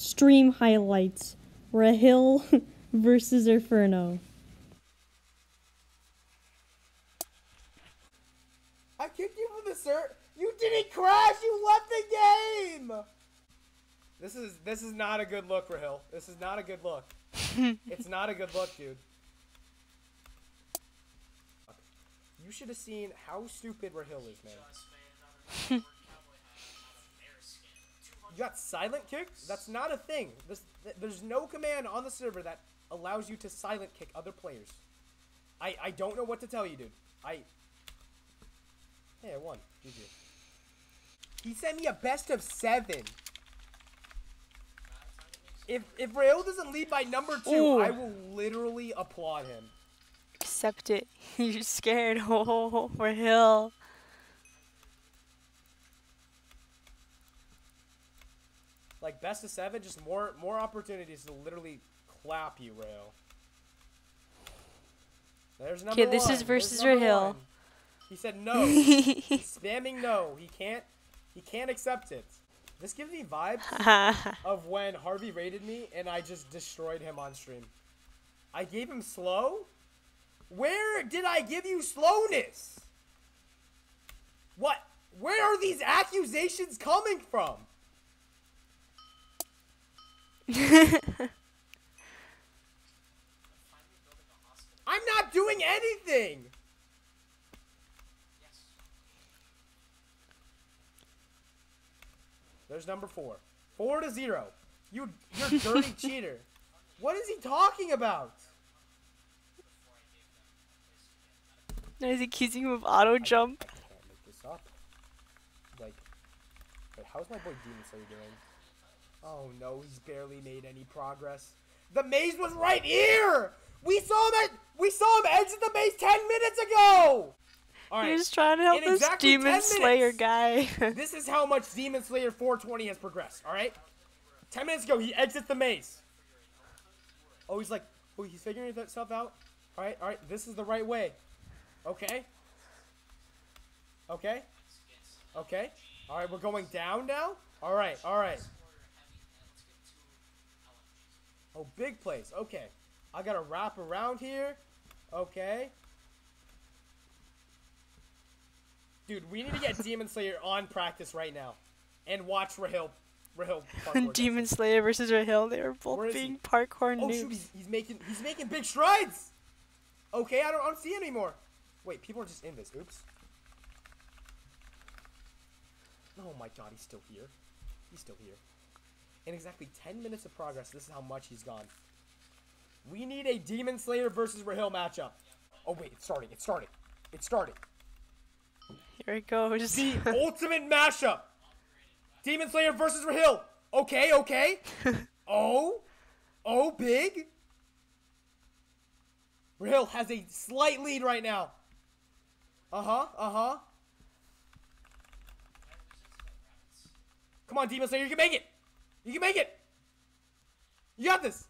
stream highlights. Rahil versus Erferno. I kicked you from the sir. You didn't crash. You left the game. This is this is not a good look, Rahil. This is not a good look. it's not a good look, dude. You should have seen how stupid Rahil is, man. You got silent kick? That's not a thing. There's, there's no command on the server that allows you to silent kick other players. I, I don't know what to tell you, dude. I. Hey, I won. GG. He sent me a best of seven. If if Rail doesn't lead by number two, Ooh. I will literally applaud him. Accept it. You're scared. Oh, for Like best of seven, just more more opportunities to literally clap you, Rail. There's number Okay, this one. is versus Rahil. one. He said no. He's spamming no. He can't. He can't accept it. This gives me vibes of when Harvey raided me and I just destroyed him on stream. I gave him slow. Where did I give you slowness? What? Where are these accusations coming from? I'm not doing anything. There's number four. Four to zero. You, you dirty cheater. What is he talking about? Now he's accusing him of auto jump. I can't make this up. Like, wait, how's my boy Demon Slayer doing? Oh no, he's barely made any progress. The maze was right here. We saw him at, we saw him exit the maze ten minutes ago. All right, He's trying to help this exactly Demon Slayer guy. this is how much Demon Slayer 420 has progressed. All right, ten minutes ago he exits the maze. Oh, he's like, oh, he's figuring himself out. All right, all right, this is the right way. Okay. Okay. Okay. All right, we're going down now. All right, all right. Oh, big place. Okay. I gotta wrap around here. Okay. Dude, we need to get Demon Slayer on practice right now, and watch Rahil. Rahil. parkour Demon. Slayer versus Rahil. They were Where both being parkour Oh shoot, noobs. he's, he's making he's making big strides. Okay, I don't, I don't see him anymore. Wait, people are just in this. Oops. Oh my god, he's still here. He's still here. In exactly 10 minutes of progress, this is how much he's gone. We need a Demon Slayer versus Rahil matchup. Oh wait, it's starting. It's starting. It's starting. Here it goes. The ultimate mashup. Demon Slayer versus Rahil. Okay, okay. Oh, oh, big. Rahil has a slight lead right now. Uh huh, uh huh. Come on, Demon Slayer, you can make it. You can make it. You got this.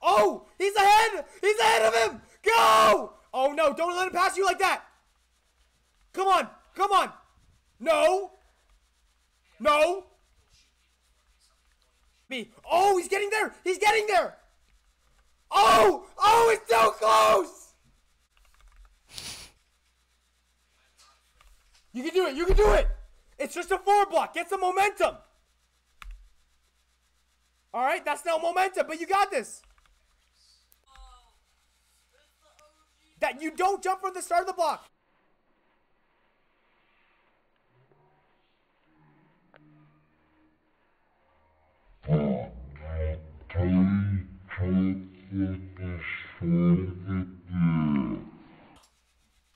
Oh, he's ahead. He's ahead of him. Go. Oh no, don't let him pass you like that. Come on, come on. No. No. Me. Oh, he's getting there. He's getting there. Oh, oh, it's so close. You can do it. You can do it. It's just a four block. Get some momentum. All right, that's no momentum, but you got this. That you don't jump from the start of the block.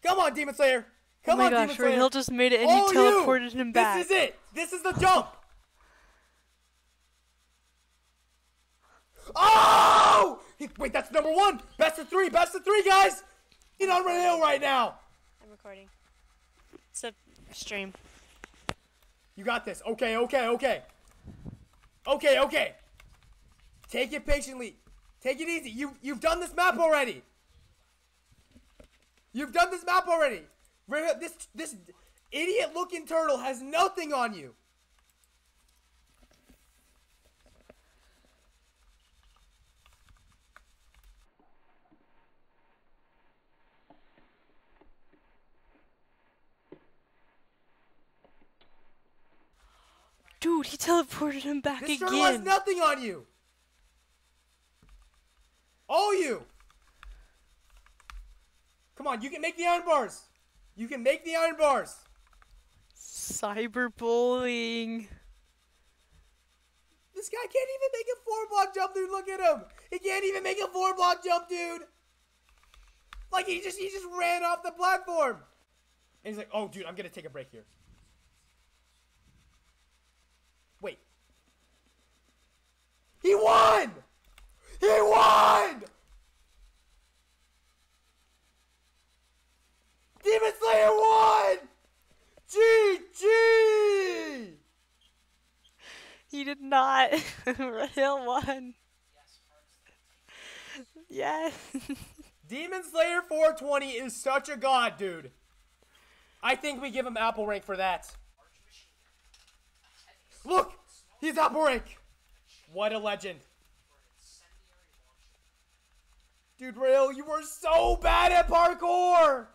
Come on, Demon Slayer. Oh Come my on, gosh, Demon Slayer. Rahil just made it and All he oh, you. teleported him back. This is it. This is the jump. oh! He- wait, that's number one. Best of three. Best of three, guys. He's on Rahil right now. I'm recording. It's a stream. You got this. Okay, okay, okay. Okay, okay. Take it patiently. Take it easy. You you've done this map already. You've done this map already. This this idiot looking turtle has nothing on you. Dude, he teleported him back This turtle has nothing on you. All you. Come on, you can make the iron bars. You can make the iron bars. Cyberbullying. This guy can't even make a four block jump, dude. Look at him. He can't even make a four block jump, dude. Like he just he just ran off the platform. And he's like, oh dude, I'm gonna take a break here. Wait. He won! He won! Demon Slayer won! GG! Not. Rahil won. Yes. Demon Slayer 420 is such a god, dude. I think we give him Apple rank for that. Look! He's Apple rank! What a legend. Dude, Rahil, you were so bad at parkour!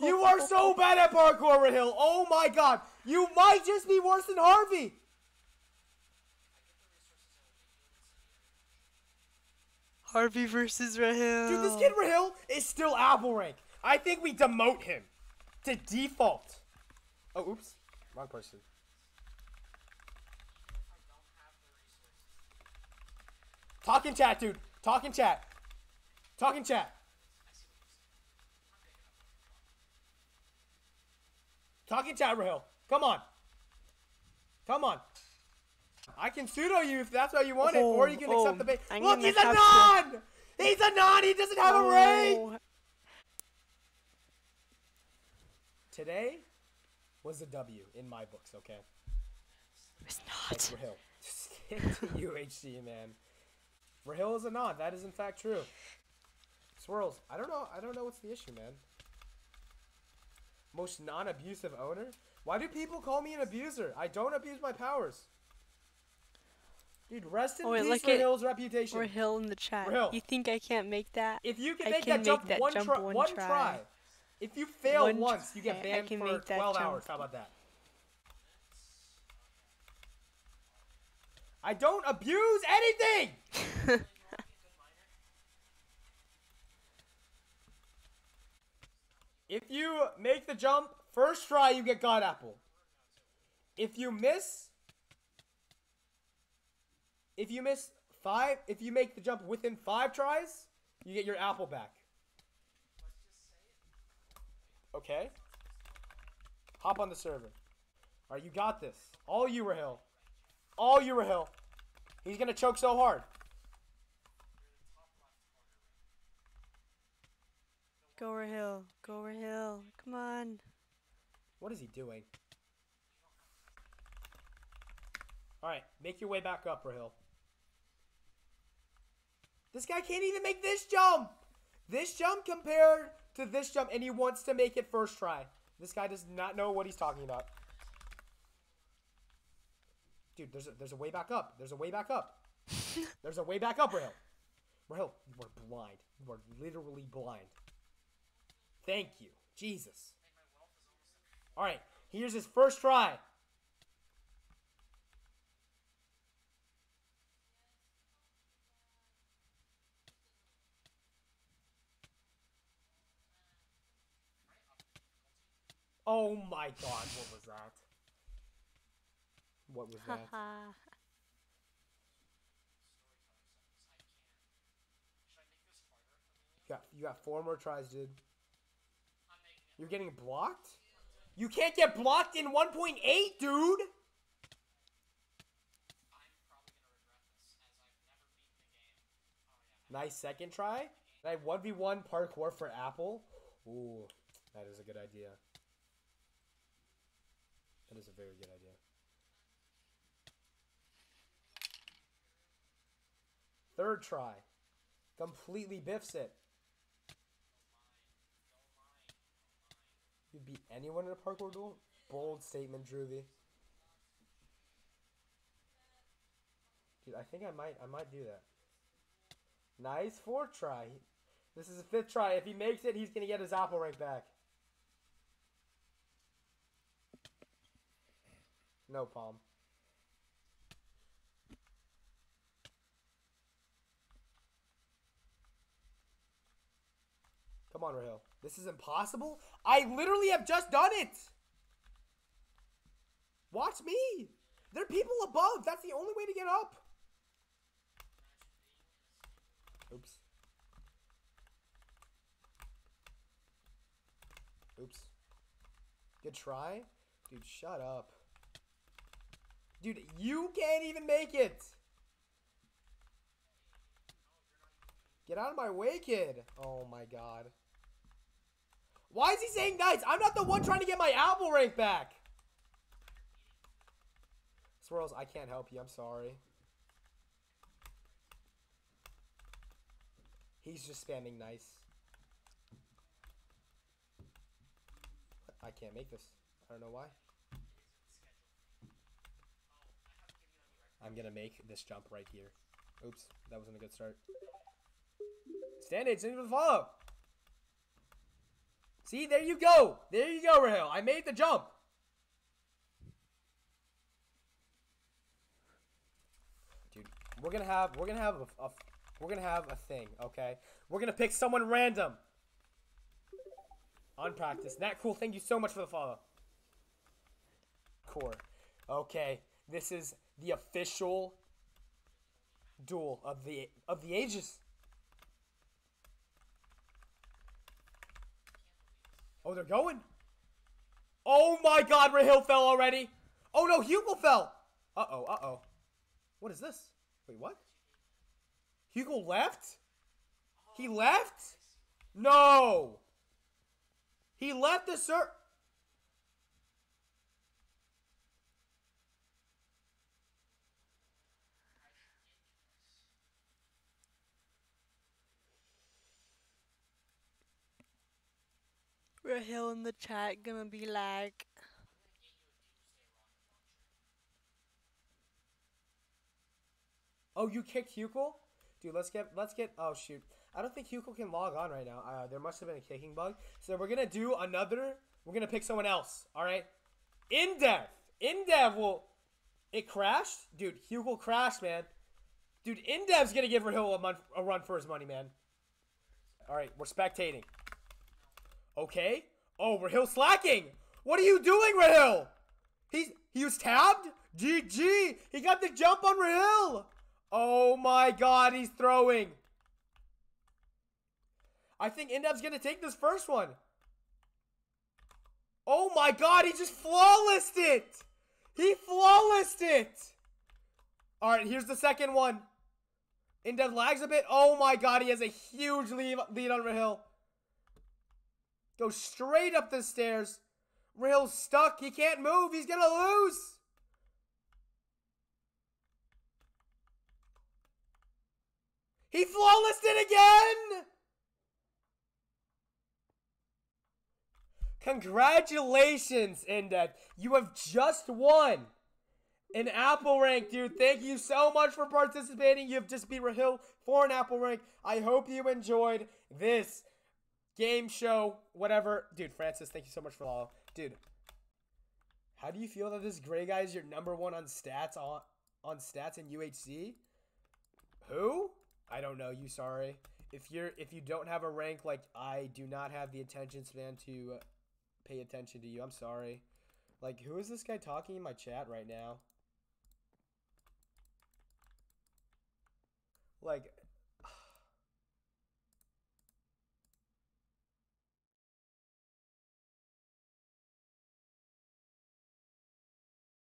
You are so bad at parkour, Rahil! Oh my god! You might just be worse than Harvey! Harvey versus Rahil. Dude, this kid Rahil is still Apple rank. I think we demote him to default. Oh, oops. Wrong person. Talking chat, dude. Talking chat. Talking chat. Talking chat, Rahil. Come on. Come on. I can sudo you if that's how you want it, or oh, you can Oh, accept the bait. I'm Look, he's a non! He's a non! He doesn't have a rank! Oh, Today was a W in my books, okay? It's Thanks, not. Rahil. Stick to UHC, man. Rahil is a non. That is in fact true. Swirls. I don't know. I don't know what's the issue, man. Most non-abusive owner? Why do people call me an abuser? I don't abuse my powers. Dude, rest in Oh, wait, peace for Hill's reputation. hill in the chat. Rahil. You think I can't make that? If you can I make can that jump, make that one, jump try, one one try. try. If you fail One once, you get banned can for make that 12 jump. hours. How about that? I don't abuse anything! if you make the jump, first try, you get God Apple. If you miss, if you miss five, if you make the jump within five tries, you get your apple back. Okay. Hop on the server. All right, you got this. All you, Rahil. All you, Rahil. He's gonna choke so hard. Go Rahil. Go Rahil. Come on. What is he doing? All right, make your way back up, Rahil. This guy can't even make this jump. This jump compared to this jump, and he wants to make it first try. This guy does not know what he's talking about. Dude, there's a, there's a way back up. There's a way back up. there's a way back up, Rahil. Rahil, you are blind. You are literally blind. Thank you. Jesus. All right, here's his first try. Oh my god, what was that? What was that? You got you got four more tries, dude. You're getting blocked? You can't get blocked in 1.8, dude! Nice second try. And I 1v1 parkour for Apple. Ooh, that is a good idea. That is a very good idea. Third try. Completely biffs it. You beat anyone in a parkour duel? Bold statement, Druvy. Dude, I think I might I might do that. Nice fourth try. This is a fifth try. If he makes it, he's gonna get his apple rank back. No palm. Come on, Rahil. This is impossible? I literally have just done it! Watch me! There are people above! That's the only way to get up! Oops. Oops. Good try? Dude, shut up. Dude, you can't even make it! Get out of my way, kid! Oh my god. Why is he saying nice? I'm not the one trying to get my apple rank back! Swirls, I can't help you. I'm sorry. He's just spamming nice. I can't make this. I don't know why. I'm gonna make this jump right here. Oops, that wasn't a good start. Stand it, into the follow. See, there you go. There you go, Rahil. I made the jump. Dude, we're gonna have we're gonna have a, a we're gonna have a thing, okay? We're gonna pick someone random on practice. That cool. Thank you so much for the follow. Core. Okay, this is the official duel of the of the ages. Oh, they're going. Oh my God, Rahil fell already. Oh no, Hugo fell. Uh oh, uh oh. What is this? Wait, what? Hugo left? He left? No. He left the sir. Rahil in the chat gonna be like, Oh, you kicked Hugo? Dude, let's get let's get. Oh shoot, I don't think Hugo can log on right now. Uh, there must have been a kicking bug. So we're gonna do another. We're gonna pick someone else. All right. In dev, in dev will. It crashed, dude. Hugo crashed, man. Dude, in dev's gonna give Rahil a, a run for his money, man. All right, we're spectating. Okay. Oh, Rahil slacking. What are you doing, Rahil? He's he was tabbed. GG. He got the jump on Rahil. Oh my god, he's throwing. I think Indev's gonna take this first one. Oh my god, he just flawlessed it! He flawlessed it! Alright, here's the second one. Indev lags a bit. Oh my god, he has a huge lead, lead on Rahil. Go straight up the stairs. Rahil's stuck. He can't move. He's gonna lose. He flawlessed it again! Congratulations, Indev. You have just won an Apple rank, dude. Thank you so much for participating. You've just beat Rahil for an Apple rank. I hope you enjoyed this game show, whatever. Dude, Francis, thank you so much for follow. Dude, how do you feel that this gray guy is your number one on stats on on stats in UHC? Who? I don't know you. Sorry. If you're if you don't have a rank like I do not have the attention span to pay attention to you. I'm sorry. Like who is this guy talking in my chat right now? Like